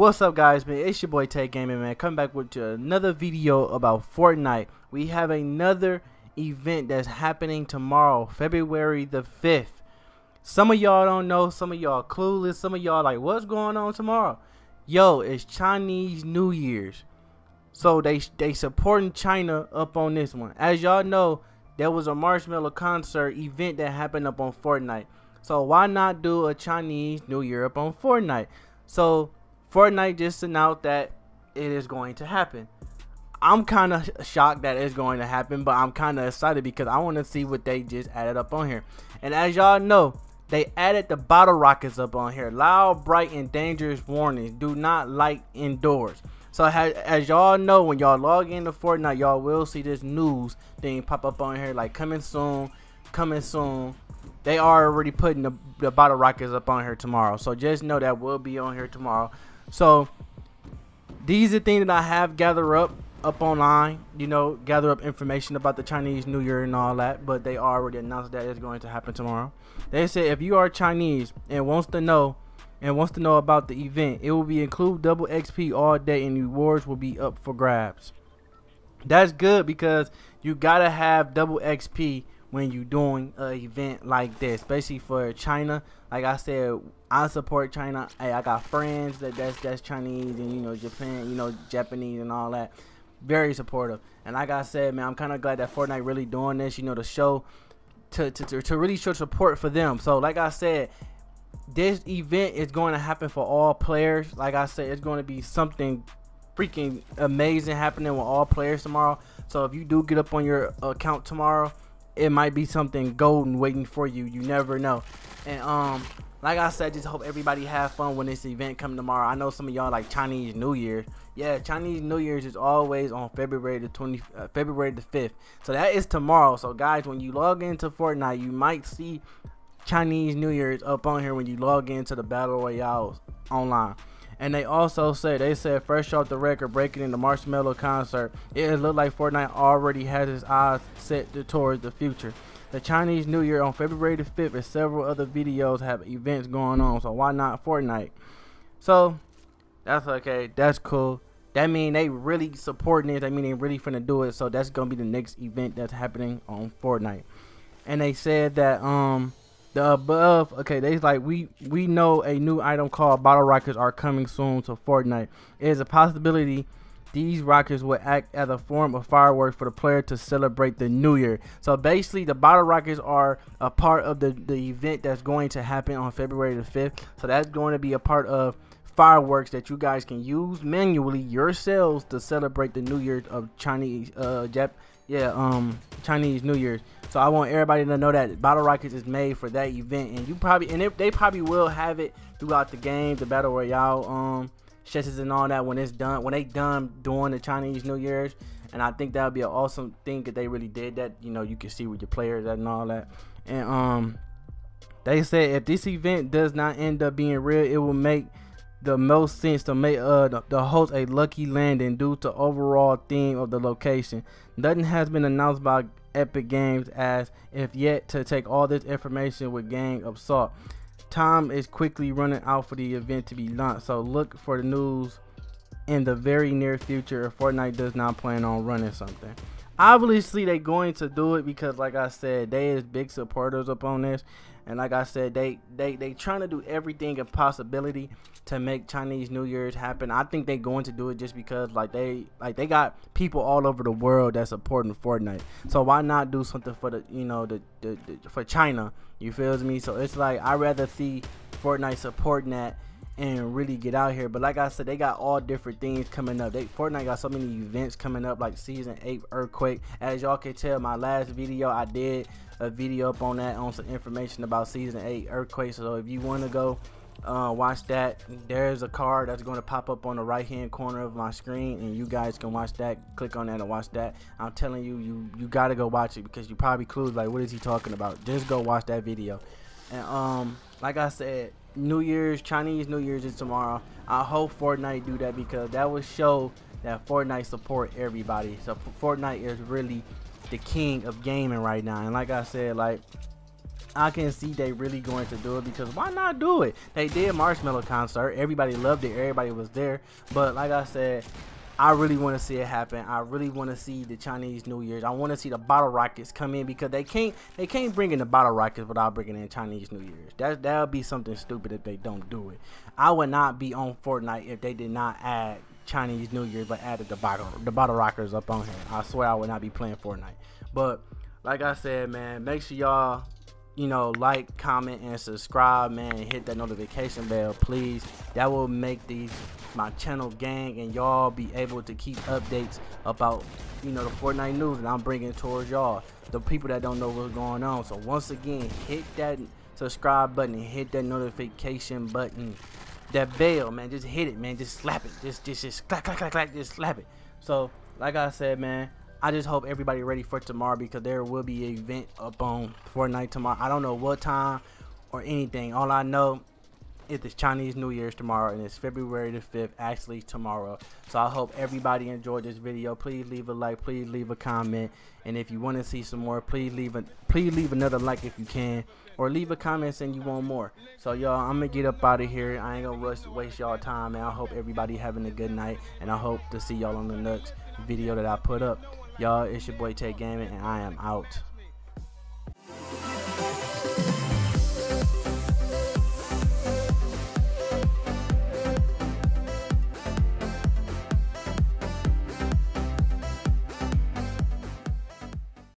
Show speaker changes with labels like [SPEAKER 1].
[SPEAKER 1] What's up guys, man? It's your boy Tate Gaming, man. Coming back with another video about Fortnite. We have another event that's happening tomorrow, February the 5th. Some of y'all don't know, some of y'all clueless, some of y'all like, what's going on tomorrow? Yo, it's Chinese New Year's. So they they supporting China up on this one. As y'all know, there was a Marshmello concert event that happened up on Fortnite. So why not do a Chinese New Year up on Fortnite? So Fortnite just announced that it is going to happen. I'm kind of shocked that it's going to happen, but I'm kind of excited because I want to see what they just added up on here. And as y'all know, they added the bottle rockets up on here. Loud, bright, and dangerous warnings. Do not light indoors. So as y'all know, when y'all log into Fortnite, y'all will see this news thing pop up on here like coming soon, coming soon. They are already putting the, the bottle rockets up on here tomorrow. So just know that will be on here tomorrow. So these are things that I have gathered up up online, you know, gather up information about the Chinese New Year and all that, but they already announced that it's going to happen tomorrow. They said if you are Chinese and wants to know and wants to know about the event, it will be include double XP all day and rewards will be up for grabs. That's good because you gotta have double XP when you're doing an event like this, especially for China. Like I said, I support China. Hey, I got friends that that's that's Chinese and you know Japan, you know Japanese and all that. Very supportive. And like I said, man, I'm kind of glad that Fortnite really doing this. You know, to show to, to to really show support for them. So like I said, this event is going to happen for all players. Like I said, it's going to be something freaking amazing happening with all players tomorrow. So if you do get up on your account tomorrow it might be something golden waiting for you. You never know. And um, like I said, just hope everybody have fun when this event come tomorrow. I know some of y'all like Chinese New Year. Yeah, Chinese New Year's is always on February the 20, uh, February the 5th. So that is tomorrow. So guys, when you log into Fortnite, you might see Chinese New Year's up on here when you log into the Battle Royale online. And they also said, they said fresh off the record, breaking in the Marshmello concert, it looked like Fortnite already has its eyes set towards the future. The Chinese New Year on February the 5th and several other videos have events going on, so why not Fortnite? So, that's okay, that's cool. That mean they really supporting it, that mean they really finna do it, so that's gonna be the next event that's happening on Fortnite. And they said that, um, the above okay they like we we know a new item called bottle rockets are coming soon to fortnite. It is a possibility these rockets will act as a form of fireworks for the player to celebrate the new year. So basically the bottle rockets are a part of the the event that's going to happen on february the 5th so that's going to be a part of fireworks that you guys can use manually yourselves to celebrate the new year of chinese uh Jap yeah um chinese new year's so I want everybody to know that Battle Rockets is made for that event, and you probably and it, they probably will have it throughout the game, the Battle Royale um sessions and all that when it's done when they done doing the Chinese New Year's. And I think that would be an awesome thing that they really did that. You know, you can see with your players and all that. And um, they said if this event does not end up being real, it will make the most sense to make uh the, host a lucky landing due to overall theme of the location. Nothing has been announced by Epic Games as if yet to take all this information with Gang of Salt. Time is quickly running out for the event to be launched, so look for the news in the very near future if Fortnite does not plan on running something. Obviously, they're going to do it because, like I said, they is big supporters up on this, and like I said, they they they trying to do everything a possibility to make Chinese New Year's happen. I think they going to do it just because like they like they got people all over the world that's supporting Fortnite. So why not do something for the you know the, the, the for China? You feels me? So it's like I rather see Fortnite supporting that and really get out here. But like I said, they got all different things coming up. They Fortnite got so many events coming up, like season eight earthquake. As y'all can tell, my last video I did a video up on that on some information about season eight earthquake. So if you want to go uh, watch that, there's a card that's going to pop up on the right hand corner of my screen, and you guys can watch that. Click on that and watch that. I'm telling you, you you got to go watch it because you probably clues like, what is he talking about? Just go watch that video. And um, like I said, New Year's, Chinese New Year's is tomorrow. I hope Fortnite do that because that will show that Fortnite support everybody. So Fortnite is really the king of gaming right now. And like I said, like I can see they really going to do it because why not do it? They did Marshmello concert. Everybody loved it. Everybody was there. But like I said, I really want to see it happen. I really want to see the Chinese New Year's. I want to see the bottle rockets come in because they can't they can't bring in the bottle rockets without bringing in Chinese New Year's. That that would be something stupid if they don't do it. I would not be on Fortnite if they did not add Chinese New Year's but added the bottle the bottle rockers up on here. I swear I would not be playing Fortnite. But like I said, man, make sure y'all you know, like, comment, and subscribe, man, and hit that notification bell, please. That will make these my channel gang and y'all be able to keep updates about, you know, the Fortnite news that I'm bringing towards y'all, the people that don't know what's going on. So once again, hit that subscribe button and hit that notification button, that bell, man. Just hit it, man. Just slap it. Just, just, just clack, clack, clack, clack. Just slap it. So, like I said, man, I just hope everybody ready for tomorrow because there will be an event up on Fortnite tomorrow. I don't know what time or anything. All I know is it's Chinese New Year's tomorrow and it's February the 5th, actually tomorrow. So I hope everybody enjoyed this video. Please leave a like, please leave a comment. And if you want to see some more, please leave a please leave another like if you can. Or leave a comment saying you want more. So y'all, I'm gonna get up out of here. I ain't gonna rush waste y'all time and I hope everybody having a good night and I hope to see y'all on the next video that I put up. Y'all, it's your boy Tay Gaming, and I am out.